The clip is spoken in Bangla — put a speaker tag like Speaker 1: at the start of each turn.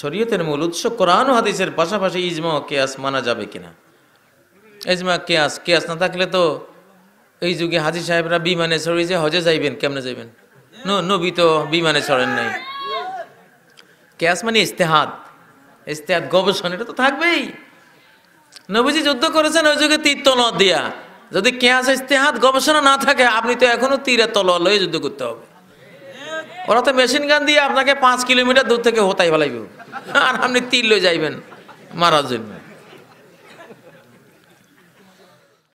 Speaker 1: শরীয়তের মূল উৎস কোরআন হাদিসের পাশাপাশি ইজমা কেয়াস মানা যাবে কিনা? ইজমা, কেয়াস কেয়াস না থাকলে তো এই যুগে হাজি সাহেবরা বিমানে চড়ে যে হজে যাইবেন, কেমনে যাইবেন? নবী তো বিমানে চড়েন নাই। কেয়াস মানে ইস্তেহাদ। ইস্তেহাদ গবেষণা, এটা তো থাকবেই। নবীজি যুদ্ধ করেছেন, ওই যুগে তীর তলোয়ার দিয়া। যদি কেয়াস ইস্তেহাদ গবেষণা না থাকে, আপনি তো এখনও তীরে তলোয়ার লয়ে যুদ্ধ করতে হবে। ওরা তো মেশিন গান দিয়ে আপনাকে পাঁচ কিলোমিটার দূর থেকে হোতাই ফেলাইব। আর আপনি তিল লয়ে যাইবেন, মারার জন্য।